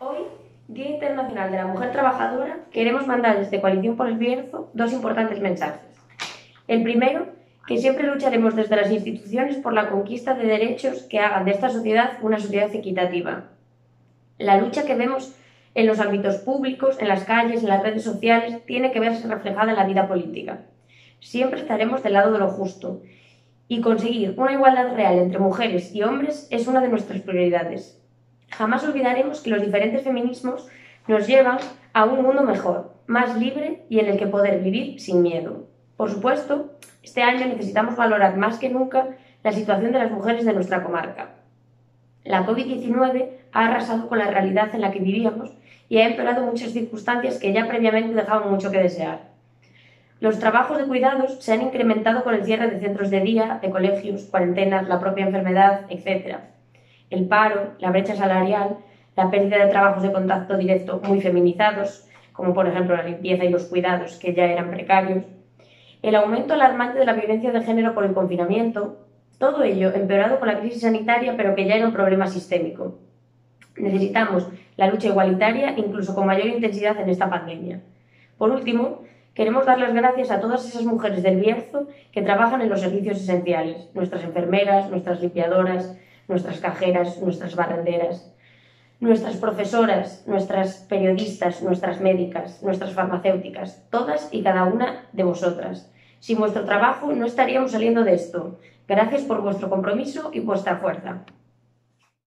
Hoy, Día Internacional de la Mujer Trabajadora, queremos mandar desde Coalición por el Bierzo dos importantes mensajes. El primero, que siempre lucharemos desde las instituciones por la conquista de derechos que hagan de esta sociedad una sociedad equitativa. La lucha que vemos en los ámbitos públicos, en las calles, en las redes sociales, tiene que verse reflejada en la vida política. Siempre estaremos del lado de lo justo y conseguir una igualdad real entre mujeres y hombres es una de nuestras prioridades. Jamás olvidaremos que los diferentes feminismos nos llevan a un mundo mejor, más libre y en el que poder vivir sin miedo. Por supuesto, este año necesitamos valorar más que nunca la situación de las mujeres de nuestra comarca. La COVID-19 ha arrasado con la realidad en la que vivíamos y ha empeorado muchas circunstancias que ya previamente dejaban mucho que desear. Los trabajos de cuidados se han incrementado con el cierre de centros de día, de colegios, cuarentenas, la propia enfermedad, etc el paro, la brecha salarial, la pérdida de trabajos de contacto directo muy feminizados, como por ejemplo la limpieza y los cuidados, que ya eran precarios, el aumento alarmante de la violencia de género por el confinamiento, todo ello empeorado con la crisis sanitaria, pero que ya era un problema sistémico. Necesitamos la lucha igualitaria, incluso con mayor intensidad en esta pandemia. Por último, queremos dar las gracias a todas esas mujeres del Bierzo que trabajan en los servicios esenciales, nuestras enfermeras, nuestras limpiadoras, nuestras cajeras, nuestras barrenderas, nuestras profesoras, nuestras periodistas, nuestras médicas, nuestras farmacéuticas, todas y cada una de vosotras. Sin vuestro trabajo no estaríamos saliendo de esto. Gracias por vuestro compromiso y vuestra fuerza.